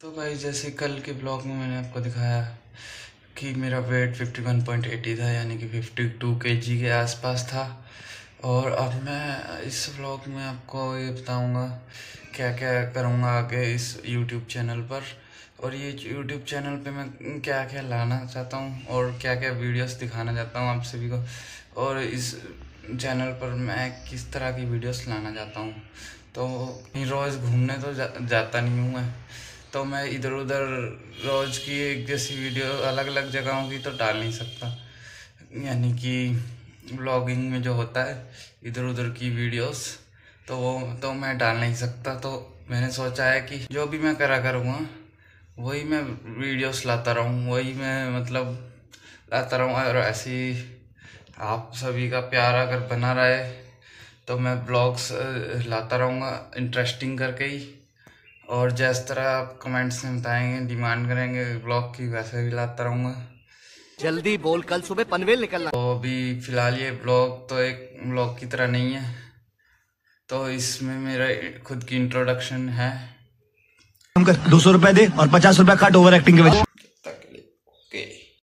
तो भाई जैसे कल के ब्लॉग में मैंने आपको दिखाया कि मेरा वेट 51.80 था यानी कि 52 केजी के आसपास था। और अब मैं इस ब्लॉग में आपको ये बताऊँगा क्या क्या करूँगा आगे इस यूट्यूब चैनल पर। और ये यूट्यूब चैनल पे मैं क्या क्या लाना चाहता हूँ और क्या क्या वीडियोस दिखाना चाहता हूँ आप सभी को। और इस चैनल पर मैं किस तरह की वीडियोस लाना चाहता हूँ। तो रोज़ घूमने तो जा, जाता नहीं हूँ मैं। तो मैं इधर उधर रोज़ की एक जैसी वीडियो अलग अलग जगहों की तो डाल नहीं सकता। यानी कि ब्लॉगिंग में जो होता है इधर उधर की वीडियोस तो वो तो मैं डाल नहीं सकता। तो मैंने सोचा है कि जो भी मैं करा करूँगा, वही मैं वीडियोस लाता रहूँ, वही मैं मतलब लाता रहूँ। और ऐसे आप सभी का प्यार अगर बना रहे तो मैं ब्लॉग्स लाता रहूँगा इंटरेस्टिंग करके ही। और जैस तरह आप कमेंट्स में बताएँगे डिमांड करेंगे ब्लॉग की वैसे भी लाता रहूँगा। जल्दी बोल कल सुबह पनवेल निकलना। तो अभी फ़िलहाल ये ब्लॉग तो एक ब्लॉग की तरह नहीं है। तो इसमें मेरा खुद की इंट्रोडक्शन है। दो सौ रुपए दे और पचास रुपए कट ओवर एक्टिंग के वजह